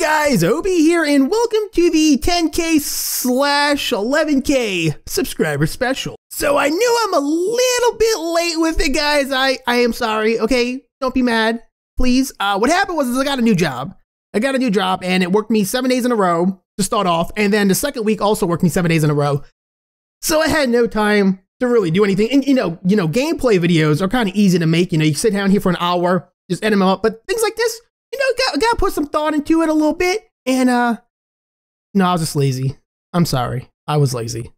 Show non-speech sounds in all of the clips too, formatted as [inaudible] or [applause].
Guys, Obi here, and welcome to the 10k slash 11k subscriber special. So I knew I'm a little bit late with it, guys. I, I am sorry, okay? Don't be mad, please. Uh, what happened was I got a new job. I got a new job, and it worked me seven days in a row to start off, and then the second week also worked me seven days in a row. So I had no time to really do anything. And you know, you know, gameplay videos are kind of easy to make. You know, you sit down here for an hour, just edit them up. But things like this, you know, got, got put some thought into it a little bit. And, uh, no, I was just lazy. I'm sorry. I was lazy.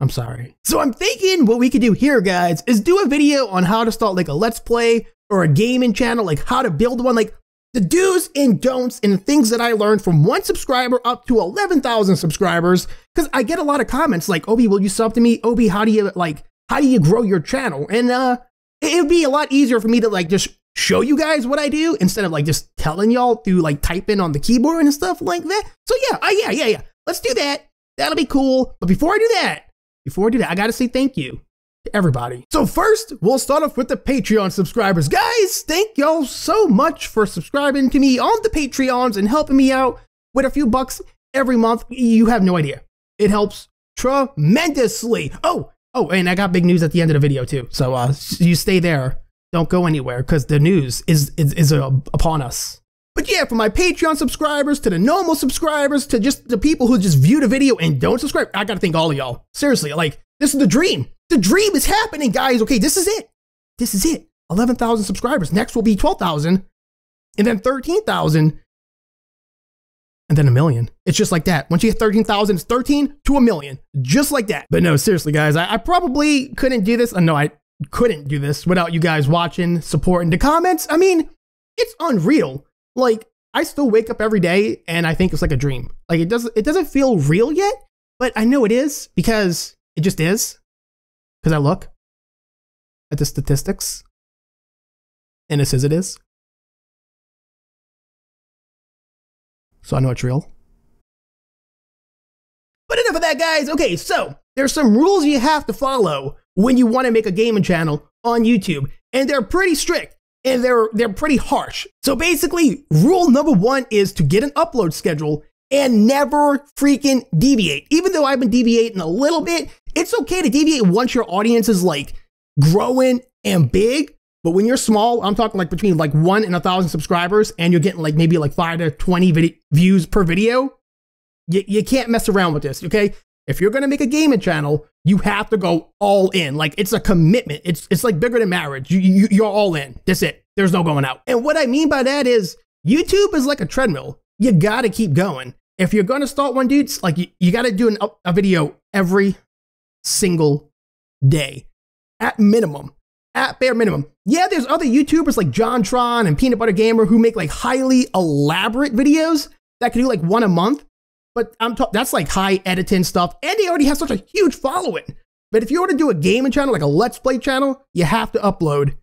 I'm sorry. So I'm thinking what we could do here, guys, is do a video on how to start like a Let's Play or a gaming channel, like how to build one, like the do's and don'ts and things that I learned from one subscriber up to 11,000 subscribers. Cause I get a lot of comments like, Obi, will you sub to me? Obi, how do you like, how do you grow your channel? And, uh, it'd be a lot easier for me to like just show you guys what I do instead of like just telling y'all through like typing on the keyboard and stuff like that. So yeah, uh, yeah, yeah, yeah. Let's do that. That'll be cool. But before I do that, before I do that, I gotta say thank you to everybody. So first, we'll start off with the Patreon subscribers. Guys, thank y'all so much for subscribing to me on the Patreons and helping me out with a few bucks every month. You have no idea. It helps tremendously. Oh, oh, and I got big news at the end of the video too. So uh, you stay there don't go anywhere because the news is, is, is uh, upon us. But yeah, from my Patreon subscribers to the normal subscribers to just the people who just view the video and don't subscribe, I gotta thank all of y'all. Seriously, like, this is the dream. The dream is happening, guys. Okay, this is it. This is it. 11,000 subscribers. Next will be 12,000, and then 13,000, and then a million. It's just like that. Once you get 13,000, it's 13 to a million. Just like that. But no, seriously, guys, I, I probably couldn't do this. Uh, no, I, couldn't do this without you guys watching, supporting the comments. I mean, it's unreal. Like, I still wake up every day and I think it's like a dream. Like it doesn't it doesn't feel real yet, but I know it is because it just is. Because I look at the statistics and it says it is. So I know it's real. But enough of that, guys. Okay, so there's some rules you have to follow when you want to make a gaming channel on YouTube, and they're pretty strict and they're they're pretty harsh. So basically, rule number 1 is to get an upload schedule and never freaking deviate. Even though I've been deviating a little bit, it's okay to deviate once your audience is like growing and big. But when you're small, I'm talking like between like one and a thousand subscribers, and you're getting like maybe like five to 20 views per video, you, you can't mess around with this, okay? If you're gonna make a gaming channel, you have to go all in. Like it's a commitment. It's it's like bigger than marriage. You, you you're all in. That's it. There's no going out. And what I mean by that is YouTube is like a treadmill. You gotta keep going. If you're gonna start one, dudes, like you, you gotta do an, a video every single day, at minimum. At bare minimum. Yeah, there's other YouTubers like JonTron and Peanut Butter Gamer who make like highly elaborate videos that can do like one a month. But I'm talking that's like high editing stuff, and they already have such a huge following. But if you want to do a gaming channel, like a Let's Play channel, you have to upload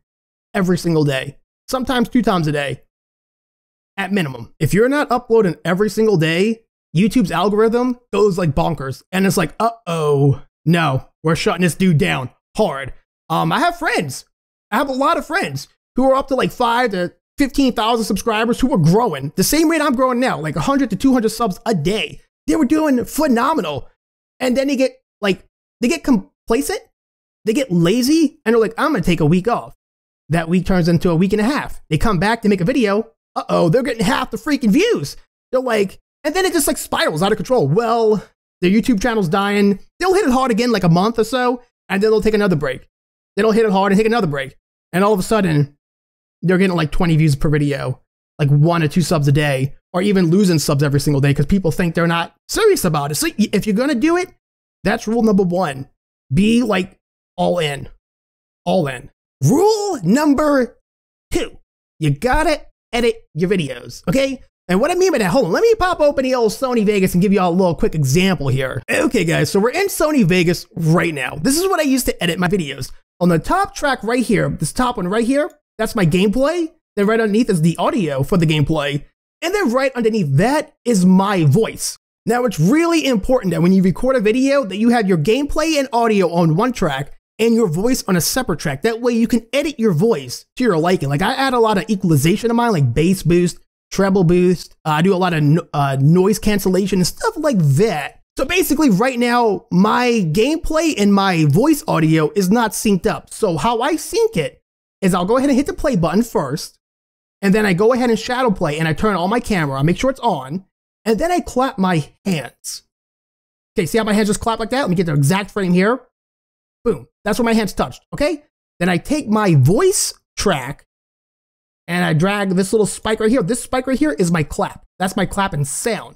every single day, sometimes two times a day, at minimum. If you're not uploading every single day, YouTube's algorithm goes like bonkers, and it's like, uh oh, no, we're shutting this dude down hard. Um, I have friends. I have a lot of friends who are up to like five to 15,000 subscribers who were growing the same rate I'm growing now, like 100 to 200 subs a day. They were doing phenomenal. And then they get like, they get complacent, they get lazy, and they're like, I'm gonna take a week off. That week turns into a week and a half. They come back to make a video. Uh oh, they're getting half the freaking views. They're like, and then it just like spirals out of control. Well, their YouTube channel's dying. They'll hit it hard again like a month or so, and then they'll take another break. Then they'll hit it hard and take another break. And all of a sudden, they're getting like 20 views per video, like one or two subs a day, or even losing subs every single day because people think they're not serious about it. So if you're gonna do it, that's rule number one. Be like all in. All in. Rule number two. You gotta edit your videos, okay? And what I mean by that, hold on, let me pop open the old Sony Vegas and give you all a little quick example here. Okay, guys, so we're in Sony Vegas right now. This is what I use to edit my videos. On the top track right here, this top one right here, that's my gameplay. Then right underneath is the audio for the gameplay. And then right underneath that is my voice. Now it's really important that when you record a video that you have your gameplay and audio on one track and your voice on a separate track. That way you can edit your voice to your liking. Like I add a lot of equalization to mine, like bass boost, treble boost. Uh, I do a lot of no- uh, noise cancellation and stuff like that. So basically, right now, my gameplay and my voice audio is not synced up. So how I sync it is I'll go ahead and hit the play button first, and then I go ahead and shadow play and I turn on my camera. I make sure it's on, and then I clap my hands. Okay, see how my hands just clap like that? Let me get the exact frame here. Boom. That's where my hands touched. Okay. Then I take my voice track and I drag this little spike right here. This spike right here is my clap. That's my clap and sound.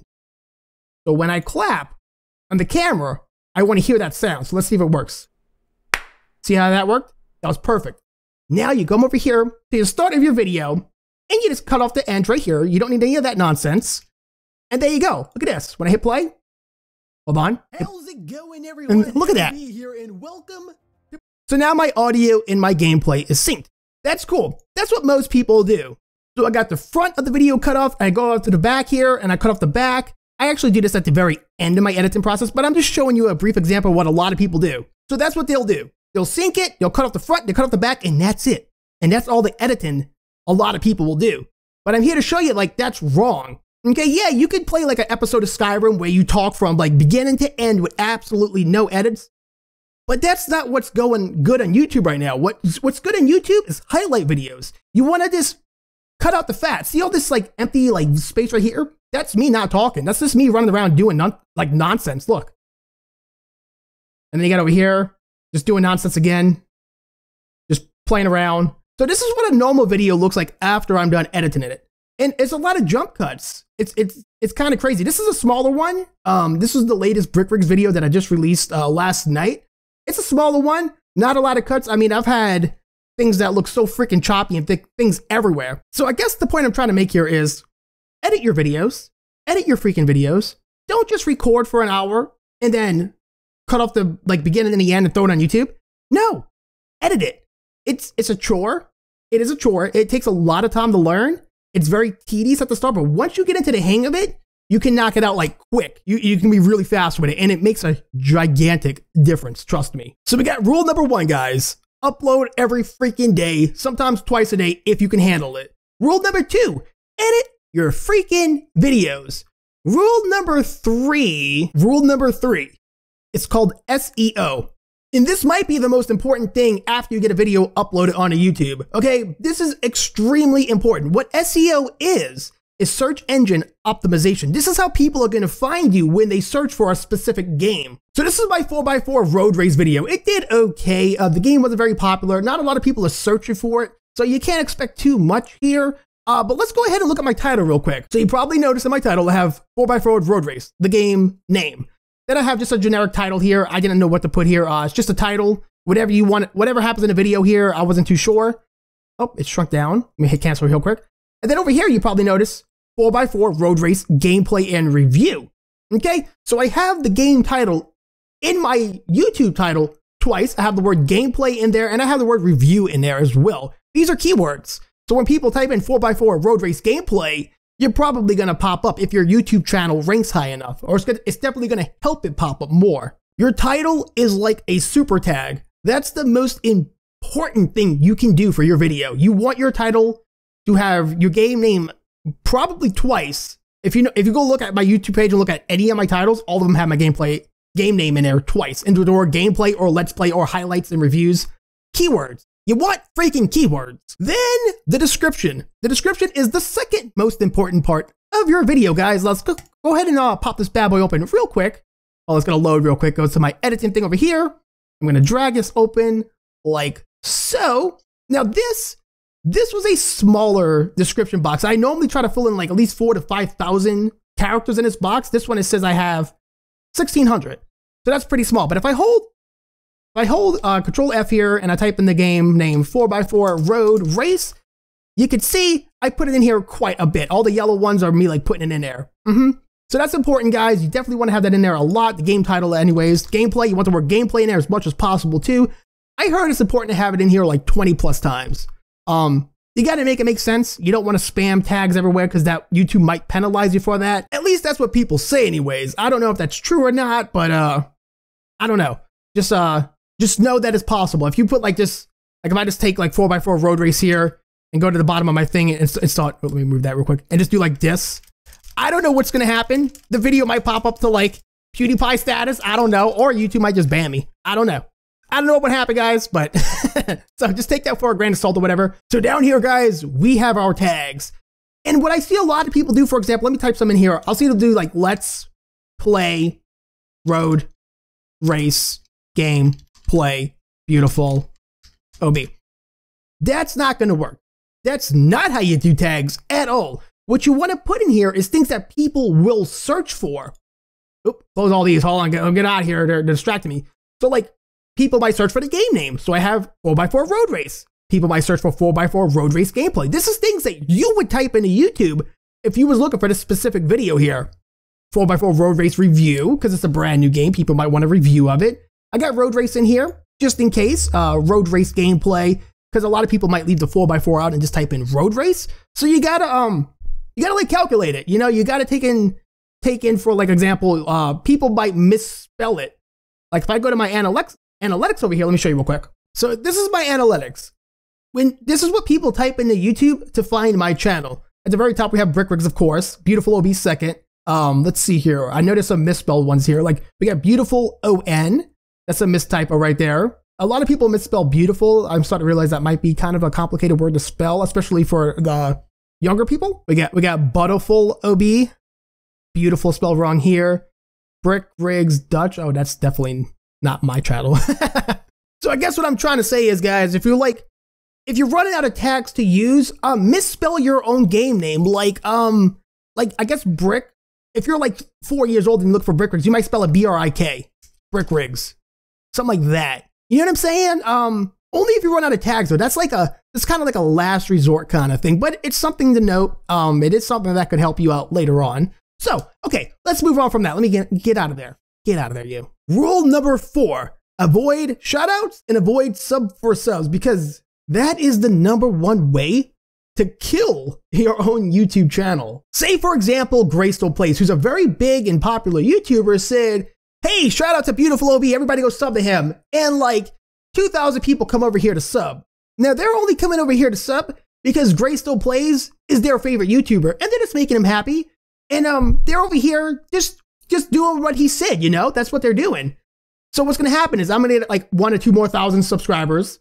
So when I clap on the camera, I want to hear that sound. So let's see if it works. See how that worked? That was perfect. Now you come over here to the start of your video and you just cut off the end right here. You don't need any of that nonsense. And there you go. Look at this. When I hit play, hold on. How's it going, everyone? And look at that. Here and welcome. So now my audio and my gameplay is synced. That's cool. That's what most people do. So I got the front of the video cut off. I go up to the back here and I cut off the back. I actually do this at the very end of my editing process, but I'm just showing you a brief example of what a lot of people do. So that's what they'll do. They'll sync it, they'll cut off the front, they cut off the back, and that's it. And that's all the editing a lot of people will do. But I'm here to show you like that's wrong. Okay, yeah, you could play like an episode of Skyrim where you talk from like beginning to end with absolutely no edits. But that's not what's going good on YouTube right now. What, what's good on YouTube is highlight videos. You want to just cut out the fat. See all this like empty like space right here? That's me not talking. That's just me running around doing non- like nonsense. Look. And then you got over here, just doing nonsense again, just playing around. So this is what a normal video looks like after I'm done editing it. And it's a lot of jump cuts. It's it's it's kind of crazy. This is a smaller one. Um, this is the latest Brick Rigs video that I just released uh, last night. It's a smaller one, not a lot of cuts. I mean, I've had things that look so freaking choppy and thick, things everywhere. So I guess the point I'm trying to make here is edit your videos, edit your freaking videos. Don't just record for an hour and then cut off the like beginning and the end and throw it on YouTube. No, edit it. It's it's a chore. It is a chore. It takes a lot of time to learn. It's very tedious at the start, but once you get into the hang of it, you can knock it out like quick. You, you can be really fast with it, and it makes a gigantic difference, trust me. So we got rule number one, guys. Upload every freaking day, sometimes twice a day if you can handle it. Rule number two, edit your freaking videos. Rule number three, rule number three, it's called SEO. And this might be the most important thing after you get a video uploaded onto YouTube. Okay, this is extremely important. What SEO is, is search engine optimization. This is how people are going to find you when they search for a specific game. So this is my 4x4 road race video. It did okay. Uh, the game wasn't very popular. Not a lot of people are searching for it. So you can't expect too much here. Uh, but let's go ahead and look at my title real quick. So you probably noticed in my title, I have 4x4 road race, the game name. Then I have just a generic title here. I didn't know what to put here. Uh, it's just a title. Whatever you want, whatever happens in the video here, I wasn't too sure. Oh, it shrunk down. Let me hit cancel real quick. And then over here, you probably notice 4x4 Road Race gameplay and review. Okay, so I have the game title in my YouTube title twice. I have the word gameplay in there and I have the word review in there as well. These are keywords. So when people type in 4x4 Road Race gameplay, you're probably going to pop up if your YouTube channel ranks high enough, or it's, gonna, it's definitely going to help it pop up more. Your title is like a super tag. That's the most important thing you can do for your video. You want your title to have your game name probably twice. If you know, if you go look at my YouTube page and look at any of my titles, all of them have my gameplay game name in there twice. Indoor gameplay or let's play or highlights and reviews. Keywords. You want freaking keywords. Then the description. The description is the second most important part of your video, guys. Let's go, go ahead and uh, pop this bad boy open real quick. Oh, it's gonna load real quick. Go to my editing thing over here. I'm gonna drag this open like so. Now this this was a smaller description box. I normally try to fill in like at least four to 5,000 characters in this box. This one, it says I have 1,600. So that's pretty small. But if I hold, I hold uh, Control F here and I type in the game name 4x4 Road Race, you can see I put it in here quite a bit. All the yellow ones are me like putting it in there. Mm-hmm. So that's important, guys. You definitely want to have that in there a lot. The game title, anyways. Gameplay, you want the word gameplay in there as much as possible, too. I heard it's important to have it in here like 20 plus times. Um, you got to make it make sense. You don't want to spam tags everywhere because that YouTube might penalize you for that. At least that's what people say, anyways. I don't know if that's true or not, but uh, I don't know. Just uh, just know that it's possible. If you put like this, like if I just take like four x four road race here and go to the bottom of my thing and ins- install. Oh, let me move that real quick and just do like this. I don't know what's gonna happen. The video might pop up to like PewDiePie status. I don't know, or YouTube might just ban me. I don't know. I don't know what would happen, guys, but [laughs] so just take that for a grain of salt or whatever. So down here, guys, we have our tags. And what I see a lot of people do, for example, let me type some in here. I'll see them do like let's play road race game play beautiful OB. That's not going to work. That's not how you do tags at all. What you want to put in here is things that people will search for. Oop, close all these. Hold on, get, get out of here. They're distracting me. So, like, people might search for the game name. So I have 4x4 road race. People might search for 4x4 road race gameplay. This is things that you would type into YouTube if you was looking for this specific video here. 4x4 road race review, because it's a brand new game. People might want a review of it. I got road race in here just in case. Uh, road race gameplay, because a lot of people might leave the 4x4 out and just type in road race. So you gotta um you gotta like calculate it. You know, you gotta take in take in for like example, uh people might misspell it. Like if I go to my analytics analytics over here, let me show you real quick. So this is my analytics. When this is what people type into YouTube to find my channel. At the very top, we have Brick Rigs, of course. Beautiful OB second. Um, let's see here. I noticed some misspelled ones here. Like we got beautiful ON. That's a mistypo right there. A lot of people misspell beautiful. I'm starting to realize that might be kind of a complicated word to spell, especially for the younger people. We got we got Butterful OB. Beautiful spelled wrong here. Brick Rigs Dutch. Oh, that's definitely not my channel. [laughs] so I guess what I'm trying to say is, guys, if you're like, if you're running out of tags to use, um, misspell your own game name. Like, um, like I guess brick. If you're like four years old and you look for brick rigs, you might spell it B R I K, brick rigs, something like that. You know what I'm saying? Um, only if you run out of tags though. That's like a, it's kind of like a last resort kind of thing, but it's something to note. Um, it is something that could help you out later on. So, okay, let's move on from that. Let me get get out of there. Get out of there, you. Rule number four: avoid shoutouts and avoid sub for subs because that is the number one way to kill your own YouTube channel. Say, for example, GrayStillPlays, who's a very big and popular YouTuber, said, Hey, shout out to Beautiful OB, everybody go sub to him. And like 2,000 people come over here to sub. Now, they're only coming over here to sub because GrayStillPlays is their favorite YouTuber, and they're just making him happy. And um, they're over here just just doing what he said, you know? That's what they're doing. So what's gonna happen is I'm gonna get like one or two more thousand subscribers,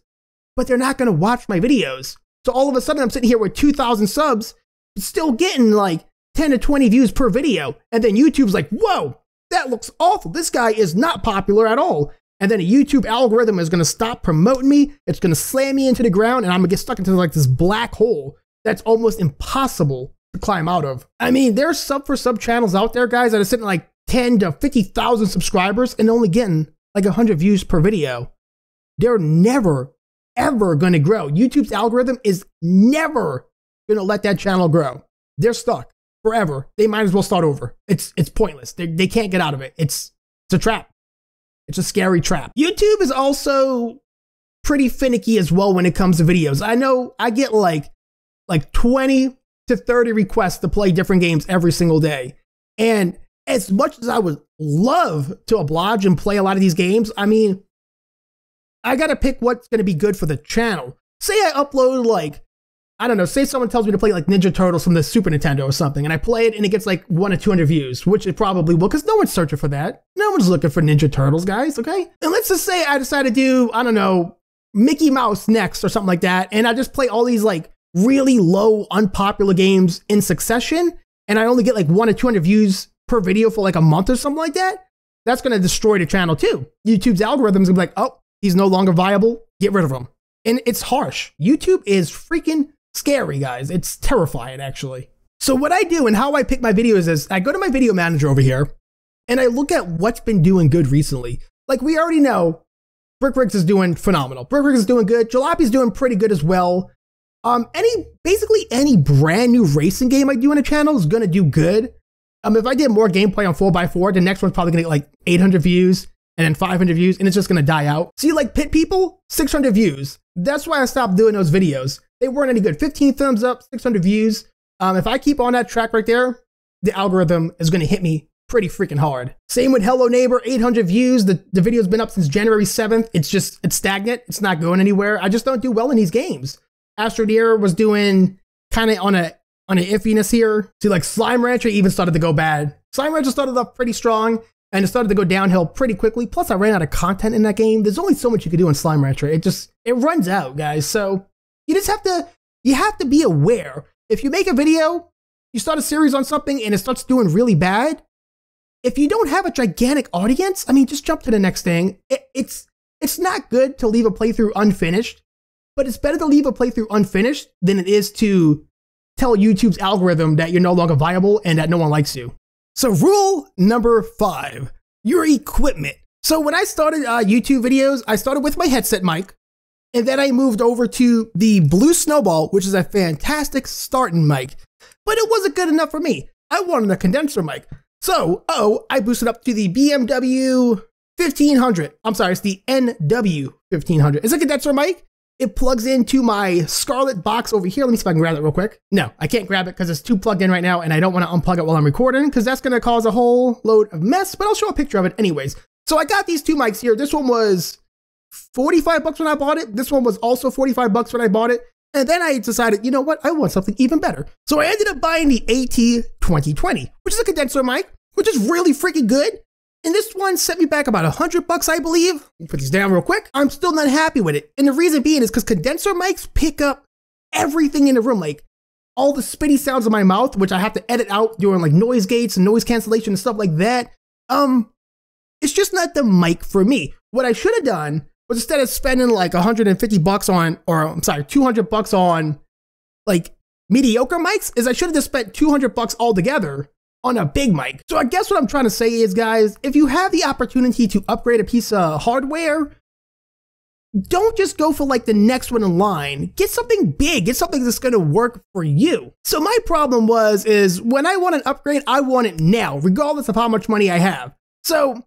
but they're not gonna watch my videos. So all of a sudden I'm sitting here with 2,000 subs, still getting like 10 to 20 views per video. And then YouTube's like, whoa, that looks awful. This guy is not popular at all. And then a YouTube algorithm is gonna stop promoting me. It's gonna slam me into the ground and I'm gonna get stuck into like this black hole that's almost impossible to climb out of. I mean, there's sub for sub channels out there, guys, that are sitting like 10 to 50,000 subscribers and only getting like 100 views per video. They're never, ever going to grow. YouTube's algorithm is never going to let that channel grow. They're stuck forever. They might as well start over. It's, it's pointless. They, they can't get out of it. It's, it's a trap. It's a scary trap. YouTube is also pretty finicky as well when it comes to videos. I know I get like, like 20 to 30 requests to play different games every single day. And as much as I would love to oblige and play a lot of these games, I mean, I gotta pick what's gonna be good for the channel. Say I upload like, I don't know, say someone tells me to play like Ninja Turtles from the Super Nintendo or something, and I play it and it gets like one or 200 views, which it probably will, because no one's searching for that. No one's looking for Ninja Turtles, guys, okay? And let's just say I decide to do, I don't know, Mickey Mouse next or something like that, and I just play all these like really low, unpopular games in succession, and I only get like one or 200 views per video for like a month or something like that, that's to destroy the channel too. YouTube's algorithm's to be like, oh, he's no longer viable. Get rid of him. And it's harsh. YouTube is freaking scary, guys. It's terrifying, actually. So, what I do and how I pick my videos is I go to my video manager over here and I look at what's been doing good recently. Like, we already know Brick Rigs is doing phenomenal. Brick Rigs is doing good. Jalopy's doing pretty good as well. Um, any basically any brand new racing game I do on a channel is gonna do good. Um, if I did more gameplay on 4x4, the next one's probably gonna get like 800 views and then 500 views, and it's just gonna die out. See, like Pit People, 600 views. That's why I stopped doing those videos. They weren't any good. 15 thumbs up, 600 views. Um, if I keep on that track right there, the algorithm is gonna hit me pretty freaking hard. Same with Hello Neighbor, 800 views. The, the video's been up since January 7th. It's just, it's stagnant. It's not going anywhere. I just don't do well in these games. Astroneer was doing kind of on a on an iffiness here. See, like Slime Rancher even started to go bad. Slime Rancher started off pretty strong and it started to go downhill pretty quickly. Plus, I ran out of content in that game. There's only so much you can do in Slime Rancher. It just it runs out, guys. So you just have to you have to be aware. If you make a video, you start a series on something and it starts doing really bad. If you don't have a gigantic audience, I mean, just jump to the next thing. It, it's it's not good to leave a playthrough unfinished, but it's better to leave a playthrough unfinished than it is to tell YouTube's algorithm that you're no longer viable and that no one likes you. So, rule number five your equipment. So, when I started uh, YouTube videos, I started with my headset mic, and then I moved over to the Blue Snowball, which is a fantastic starting mic, but it wasn't good enough for me. I wanted a condenser mic. So, oh, I boosted up to the BMW 1500. I'm sorry, it's the NW 1500. It's a condenser mic. It plugs into my Scarlett box over here. Let me see if I can grab it real quick. No, I can't grab it because it's too plugged in right now and I don't want to unplug it while I'm recording because that's going to cause a whole load of mess, but I'll show a picture of it anyways. So I got these two mics here. This one was 45 bucks when I bought it. This one was also 45 bucks when I bought it. And then I decided, you know what? I want something even better. So I ended up buying the AT2020, which is a condenser mic, which is really freaking good. And this one set me back about a hundred bucks, I believe. Put these down real quick. I'm still not happy with it. And the reason being is because condenser mics pick up everything in the room, like all the spitty sounds of my mouth, which I have to edit out during like noise gates and noise cancellation and stuff like that. Um, it's just not the mic for me. What I should have done was instead of spending like 150 bucks on, or I'm sorry, 200 bucks on like mediocre mics, is I should have just spent 200 bucks altogether on a big mic. So I guess what I'm trying to say is, guys, if you have the opportunity to upgrade a piece of hardware, don't just go for like the next one in line. Get something big. Get something that's going to work for you. So my problem was is when I want an upgrade, I want it now, regardless of how much money I have. So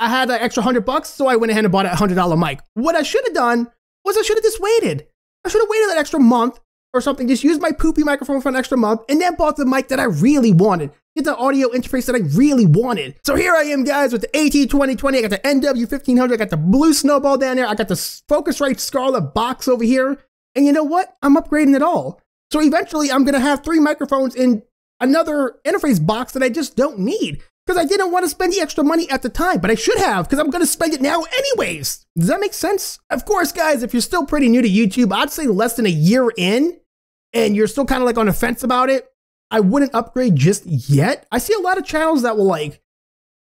I had an extra hundred bucks, so I went ahead and bought a hundred dollar mic. What I should have done was I should have just waited. I should have waited that extra month or something. Just used my poopy microphone for an extra month and then bought the mic that I really wanted get the audio interface that I really wanted. So here I am, guys, with the AT2020. I got the NW1500. I got the blue snowball down there. I got the Focusrite Scarlett box over here. And you know what? I'm upgrading it all. So eventually, I'm to have three microphones in another interface box that I just don't need because I didn't want to spend the extra money at the time, but I should have because I'm going to spend it now anyways. Does that make sense? Of course, guys, if you're still pretty new to YouTube, I'd say less than a year in and you're still kind of like on the fence about it, I wouldn't upgrade just yet. I see a lot of channels that will like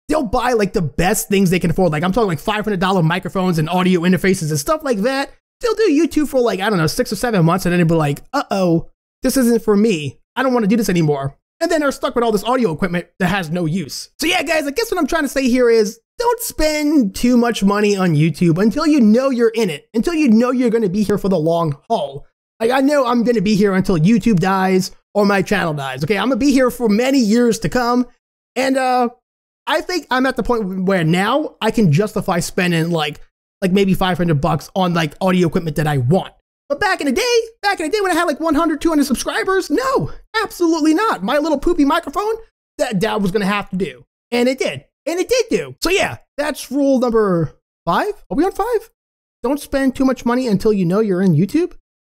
they'll buy like the best things they can afford. Like I'm talking like $500 microphones and audio interfaces and stuff like that. They'll do YouTube for like I don't know six or seven months and then they'll be like, uh oh, this isn't for me. I don't want to do this anymore. And then they're stuck with all this audio equipment that has no use. So yeah, guys, I guess what I'm trying to say here is don't spend too much money on YouTube until you know you're in it, until you know you're going to be here for the long haul. Like I know I'm going to be here until YouTube dies or my channel dies. Okay, I'm gonna be here for many years to come, and uh, I think I'm at the point where now I can justify spending like like maybe 500 bucks on like audio equipment that I want. But back in the day, back in the day when I had like 100, 200 subscribers, no, absolutely not. My little poopy microphone, that dad was gonna have to do, and it did, and it did do. So yeah, that's rule number five. Are we on five? Don't spend too much money until you know you're in YouTube.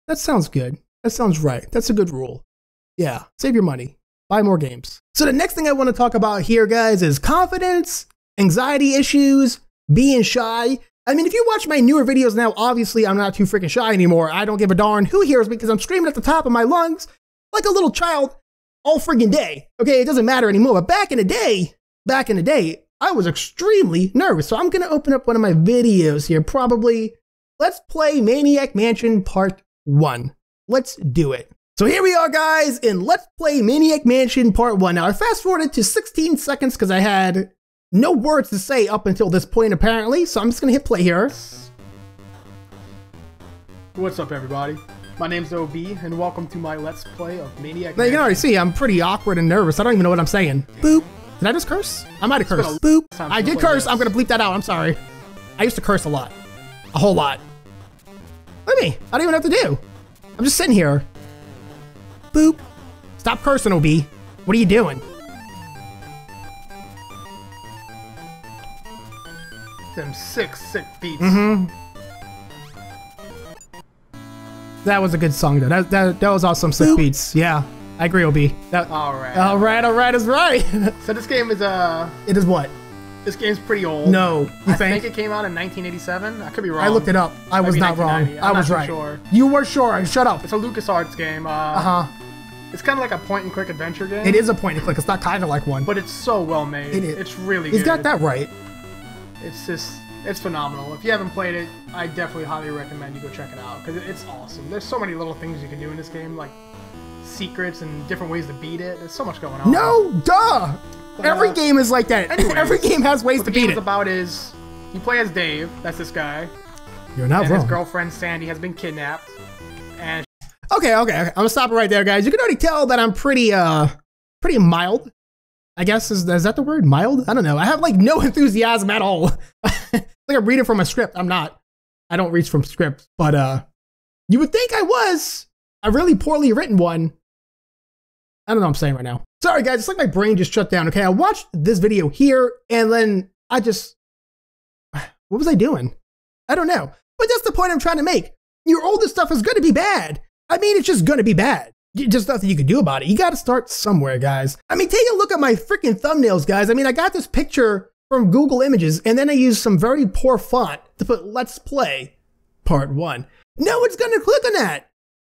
That sounds good. That sounds right. That's a good rule. Yeah, save your money. Buy more games. So the next thing I want to talk about here, guys, is confidence, anxiety issues, being shy. I mean, if you watch my newer videos now, obviously I'm not too freaking shy anymore. I don't give a darn who hears me because I'm screaming at the top of my lungs like a little child all friggin' day. Okay, it doesn't matter anymore. But back in the day, back in the day, I was extremely nervous. So I'm gonna open up one of my videos here. Probably, let's play Maniac Mansion Part 1. Let's do it. So here we are, guys, in Let's Play Maniac Mansion Part 1. Now, I fast forwarded to 16 seconds because I had no words to say up until this point, apparently. So I'm just going to hit play here. What's up, everybody? My name's OB, and welcome to my Let's Play of Maniac Now, you can already see I'm pretty awkward and nervous. I don't even know what I'm saying. Boop. Did I just curse? I might have cursed. Boop. I did curse. I'm going to bleep that out. I'm sorry. I used to curse a lot. A whole lot. Look at me. I don't even have to do. I'm just sitting here. Boop. Stop cursing, OB. What are you doing? Them sick, sick beats. Mm-hmm. That was a good song though. That that, that was awesome sick beats. Yeah. I agree, OB. That, All right. all right, all right is right. [laughs] so this game is uh, it is what? this game's pretty old. No, you I think? think it came out in 1987. I could be wrong. I looked it up. I was not wrong. 1990. I I'm was not right. sure. You were sure. Shut up. It's a LucasArts game. Uh, Uh huh. It's kind of like a point-and-click adventure game. It is a point and click. It's not kind of like one. but it's so well made. It is. It's really He's good. got that right. It's just, it's phenomenal. If you haven't played it, I definitely highly recommend you go check it out because it's awesome. There's so many little things you can do in this game, like secrets and different ways to beat it. There's so much going on. No, duh. Every uh, game is like that. [laughs] anyways, Every game has ways to beat it. about is you play as Dave. That's this guy, You're not and wrong. his girlfriend Sandy has been kidnapped, and Okay, okay, okay. I'm gonna stop it right there, guys. You can already tell that I'm pretty, uh, pretty mild. I guess is, is that the word? Mild? I don't know. I have like no [laughs] enthusiasm at all. [laughs] like I'm reading from a script. I'm not. I don't read from scripts, but uh, you would think I was a really poorly written one. I don't know what I'm saying right now. Sorry, guys. It's like my brain just shut down. Okay, I watched this video here, and then I just, [sighs] what was I doing? I don't know. But that's the point I'm trying to make. Your older stuff is going to be bad. I mean, it's just going to be bad. Just nothing you can do about it. You got to start somewhere, guys. I mean, take a look at my freaking thumbnails, guys. I mean, I got this picture from Google Images, and then I used some very poor font to put Let's Play Part 1. No one's going to click on that.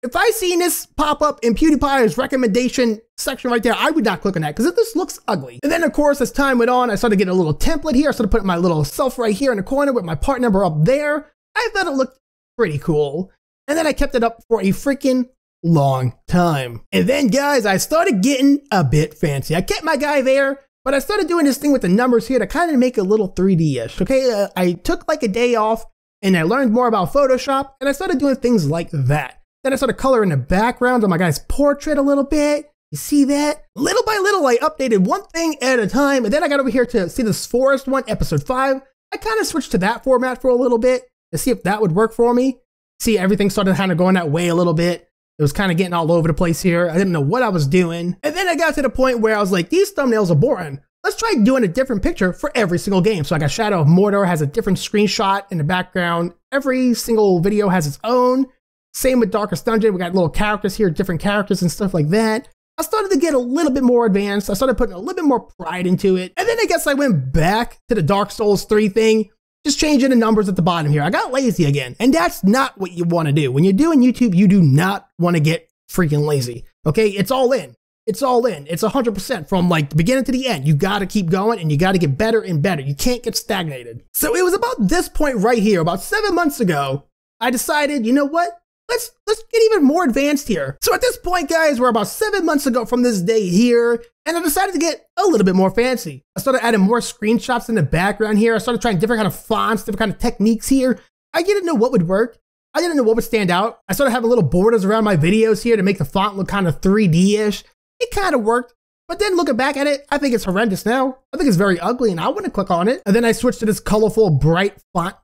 If I seen this pop up in PewDiePie's recommendation section right there, I would not click on that because this looks ugly. And then, of course, as time went on, I started getting a little template here. I started putting my little self right here in the corner with my part number up there. I thought it looked pretty cool. And then I kept it up for a freaking long time. And then, guys, I started getting a bit fancy. I kept my guy there, but I started doing this thing with the numbers here to kind of make a little 3D ish. Okay, uh, I took like a day off and I learned more about Photoshop and I started doing things like that. Then I started coloring the background on my guy's portrait a little bit. You see that? Little by little, I updated one thing at a time. And then I got over here to see this forest one, episode five. I kind of switched to that format for a little bit to see if that would work for me. See, everything started kind of going that way a little bit. It was kind of getting all over the place here. I didn't know what I was doing. And then I got to the point where I was like, these thumbnails are boring. Let's try doing a different picture for every single game. So I got Shadow of Mordor has a different screenshot in the background. Every single video has its own. Same with Darkest Dungeon. We got little characters here, different characters and stuff like that. I started to get a little bit more advanced. I started putting a little bit more pride into it. And then I guess I went back to the Dark Souls 3 thing, just changing the numbers at the bottom here. I got lazy again. And that's not what you want to do. When you're doing YouTube, you do not want to get freaking lazy. Okay? It's all in. It's all in. It's 100% from like the beginning to the end. You got to keep going and you got to get better and better. You can't get stagnated. So it was about this point right here, about seven months ago, I decided, you know what? Let's let's get even more advanced here. So at this point, guys, we're about seven months ago from this day here, and I decided to get a little bit more fancy. I started adding more screenshots in the background here. I started trying different kind of fonts, different kind of techniques here. I didn't know what would work. I didn't know what would stand out. I started having little borders around my videos here to make the font look kind of 3D-ish. It kind of worked. But then looking back at it, I think it's horrendous now. I think it's very ugly and I wouldn't click on it. And then I switched to this colorful, bright font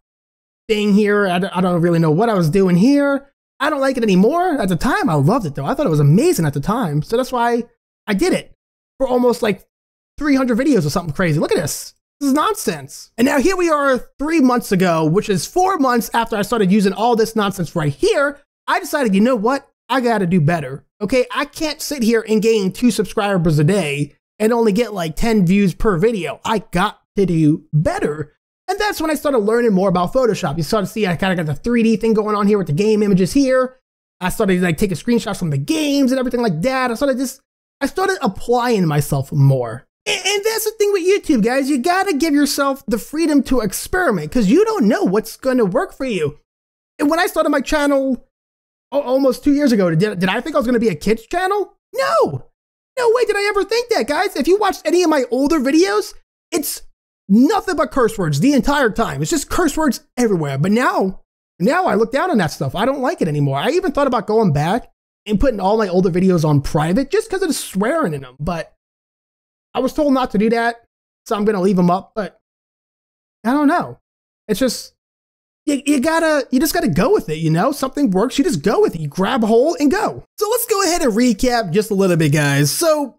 thing here. I don't, I don't really know what I was doing here. I don't like it anymore. At the time, I loved it though. I thought it was amazing at the time. So that's why I did it for almost like 300 videos or something crazy. Look at this. This is nonsense. And now here we are three months ago, which is four months after I started using all this nonsense right here. I decided, you know what? I got to do better. Okay. I can't sit here and gain two subscribers a day and only get like 10 views per video. I got to do better. And that's when I started learning more about Photoshop. You start to see I kind of got the 3D thing going on here with the game images here. I started like taking screenshots from the games and everything like that. I started just, I started applying myself more. And, and that's the thing with YouTube, guys. You gotta give yourself the freedom to experiment because you don't know what's gonna work for you. And when I started my channel almost two years ago, did, did I think I was gonna be a kids channel? No. No way did I ever think that, guys. If you watched any of my older videos, it's nothing but curse words the entire time. It's just curse words everywhere. But now, now I look down on that stuff. I don't like it anymore. I even thought about going back and putting all my older videos on private just because of the swearing in them. But I was told not to do that, so I'm gonna leave them up. But I don't know. It's just you, you gotta you just gotta go with it. You know, something works, you just go with it. You grab a hold and go. So let's go ahead and recap just a little bit, guys. So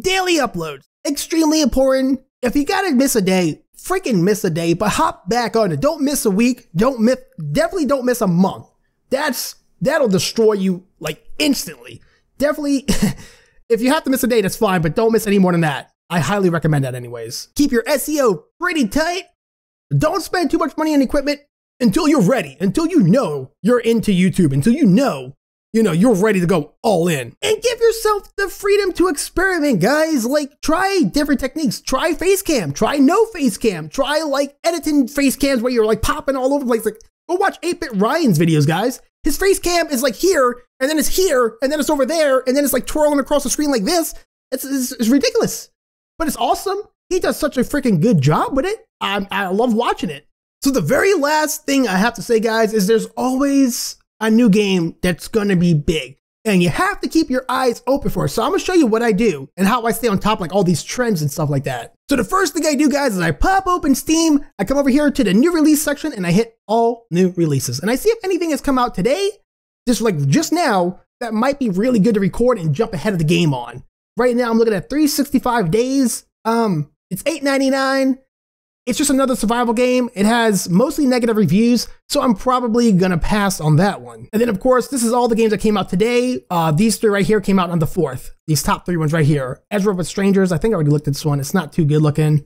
daily uploads extremely important. If you gotta miss a day, freaking miss a day, but hop back on it. Don't miss a week. Don't miss, definitely don't miss a month. That's that'll destroy you like instantly. Definitely, [laughs] if you have to miss a day, that's fine, but don't miss any more than that. I highly recommend that, anyways. Keep your SEO pretty tight. Don't spend too much money on equipment until you're ready, until you know you're into YouTube, until you know you know, you're ready to go all in. And give yourself the freedom to experiment, guys. Like, try different techniques. Try face cam. Try no face cam. Try, like, editing face cams where you're, like, popping all over the place. Like, go watch 8-Bit Ryan's videos, guys. His face cam is, like, here, and then it's here, and then it's over there, and then it's, like, twirling across the screen like this. It's, it's, it's ridiculous. But it's awesome. He does such a freaking good job with it. I, I love watching it. So the very last thing I have to say, guys, is there's always a new game that's gonna be big. And you have to keep your eyes open for it. So I'm gonna show you what I do and how I stay on top like all these trends and stuff like that. So the first thing I do, guys, is I pop open Steam, I come over here to the new release section and I hit all new releases. And I see if anything has come out today, just like just now, that might be really good to record and jump ahead of the game on. Right now I'm looking at 365 days. Um, it's 8.99. It's just another survival game. It has mostly negative reviews, so I'm probably gonna pass on that one. And then, of course, this is all the games that came out today. Uh, these three right here came out on the 4th. These top three ones right here. Ezra with Strangers, I think I already looked at this one. It's not too good looking.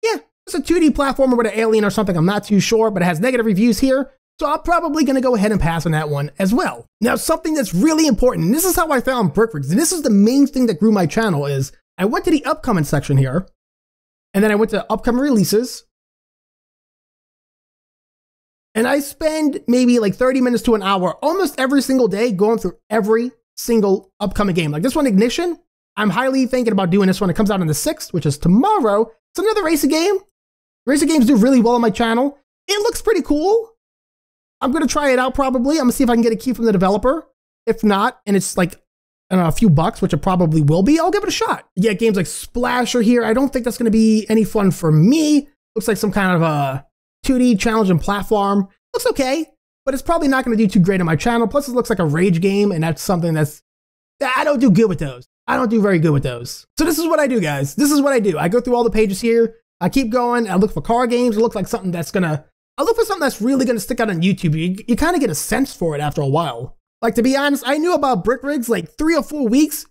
Yeah, it's a 2D platformer with an alien or something. I'm not too sure, but it has negative reviews here. So I'm probably gonna go ahead and pass on that one as well. Now, something that's really important, and this is how I found Brick Rigs, and this is the main thing that grew my channel, is I went to the upcoming section here, and then I went to upcoming releases. And I spend maybe like 30 minutes to an hour almost every single day going through every single upcoming game. Like this one, Ignition, I'm highly thinking about doing this one. It comes out on the 6th, which is tomorrow. It's another racing game. Racing games do really well on my channel. It looks pretty cool. I'm going to try it out probably. I'm going to see if I can get a key from the developer. If not, and it's like a few bucks, which it probably will be, I'll give it a shot. Yeah, games like Splasher here. I don't think that's going to be any fun for me. Looks like some kind of a 2D challenge and platform. Looks okay, but it's probably not going to do too great on my channel. Plus, it looks like a rage game, and that's something that's I don't do good with those. I don't do very good with those. So this is what I do, guys. This is what I do. I go through all the pages here. I keep going. I look for car games. It looks like something that's gonna. I look for something that's really gonna stick out on YouTube. You, you kind of get a sense for it after a while. Like to be honest, I knew about Brick Rigs like three or four weeks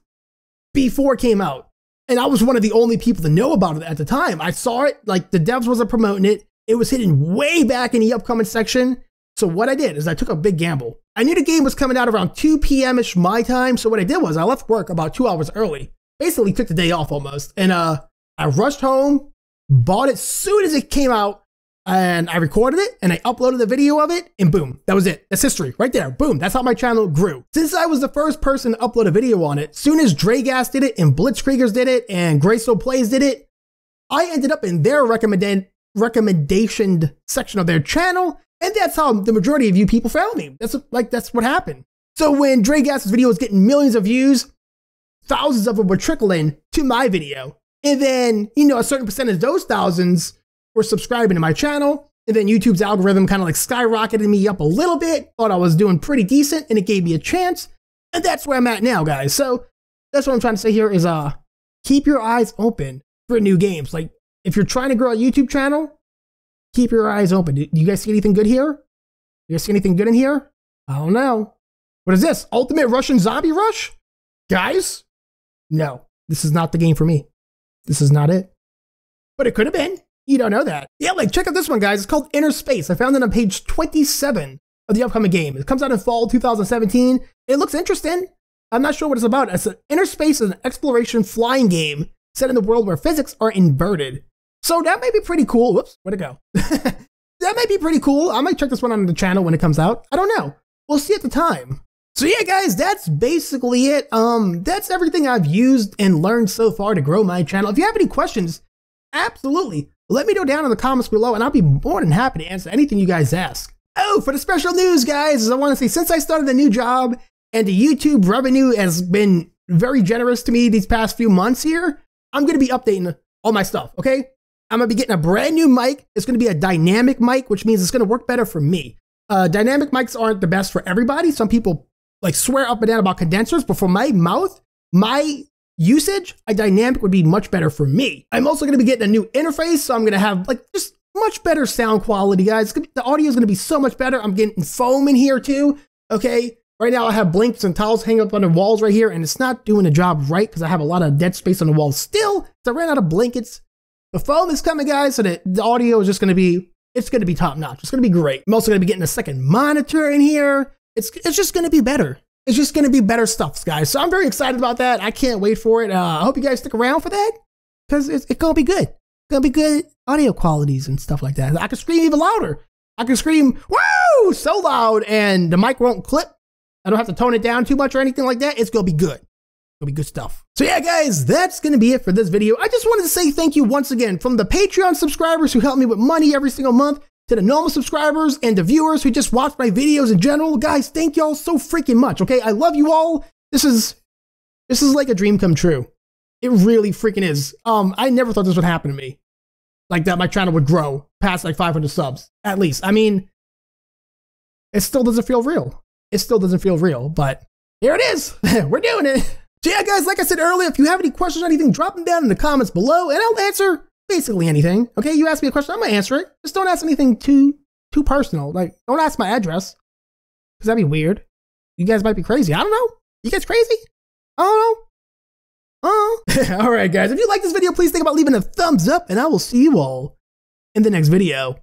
before it came out. And I was one of the only people to know about it at the time. I saw it, like the devs wasn't promoting it. It was hidden way back in the upcoming section. So what I did is I took a big gamble. I knew the game was coming out around 2 p.m.ish my time. So what I did was I left work about two hours early. Basically took the day off almost. And uh I rushed home, bought it soon as it came out, and I recorded it and I uploaded the video of it, and boom, that was it. That's history right there. Boom, that's how my channel grew. Since I was the first person to upload a video on it, soon as Draegast did it and Blitzkriegers did it and GrayStillPlays did it, I ended up in their recommended recommendation section of their channel, and that's how the majority of you people found me. That's like that's what happened. So when Draegast's video was getting millions of views, thousands of them were trickling to my video, and then you know a certain percentage of those thousands were subscribing to my channel. And then YouTube's algorithm kind of like skyrocketed me up a little bit. Thought I was doing pretty decent and it gave me a chance. And that's where I'm at now, guys. So that's what I'm trying to say here is uh keep your eyes open for new games. Like if you're trying to grow a YouTube channel, keep your eyes open. Do you guys see anything good here? You guys see anything good in here? I don't know. What is this? Ultimate Russian Zombie Rush? Guys? No, this is not the game for me. This is not it. But it could have been. You don't know that. Yeah, like check out this one, guys. It's called Inner Space. I found it on page 27 of the upcoming game. It comes out in fall 2017. It looks interesting. I'm not sure what it's about. It's an Inner Space is an exploration flying game set in the world where physics are inverted. So that might be pretty cool. Whoops, where'd it go? [laughs] that might be pretty cool. I might check this one on the channel when it comes out. I don't know. We'll see at the time. So yeah, guys, that's basically it. Um, that's everything I've used and learned so far to grow my channel. If you have any questions, absolutely let me know down in the comments below, and I'll be more than happy to answer anything you guys ask. Oh, for the special news, guys, is I want to say since I started a new job and the YouTube revenue has been very generous to me these past few months here, I'm going to be updating all my stuff, okay? I'm going to be getting a brand new mic. It's going to be a dynamic mic, which means it's going to work better for me. Uh, dynamic mics aren't the best for everybody. Some people like swear up and down about condensers, but for my mouth, my usage, a dynamic would be much better for me. I'm also going to be getting a new interface, so I'm going to have like just much better sound quality, guys. The audio is going to be so much better. I'm getting foam in here too. Okay. Right now, I have blankets and towels hanging up on the walls right here, and it's not doing the job right because I have a lot of dead space on the walls still. So I ran out of blankets. The foam is coming, guys, so the audio is just going to be, it's going to be top notch. It's going to be great. I'm also going to be getting a second monitor in here. It's, it's just going to be better. It's just going to be better stuff, guys. So I'm very excited about that. I can't wait for it. Uh, I hope you guys stick around for that because it's, it's going to be good. It's going to be good audio qualities and stuff like that. I can scream even louder. I can scream, woo, so loud, and the mic won't clip. I don't have to tone it down too much or anything like that. It's going to be good. It'll be good stuff. So yeah, guys, that's gonna be it for this video. I just wanted to say thank you once again from the Patreon subscribers who help me with money every single month to the normal subscribers and the viewers who just watch my videos in general. Guys, thank y'all so freaking much. Okay, I love you all. This is this is like a dream come true. It really freaking is. Um, I never thought this would happen to me. Like that my channel would grow past like 500 subs at least. I mean, it still doesn't feel real. It still doesn't feel real, but here it is. [laughs] We're doing it. So yeah, guys, like I said earlier, if you have any questions or anything, drop them down in the comments below, and I'll answer basically anything. Okay, you ask me a question, I'm gonna answer it. Just don't ask anything too too personal. Like, don't ask my address, because that'd be weird. You guys might be crazy. I don't know. You guys crazy? I don't know. Oh, [laughs] all right, guys. If you like this video, please think about leaving a thumbs up, and I will see you all in the next video.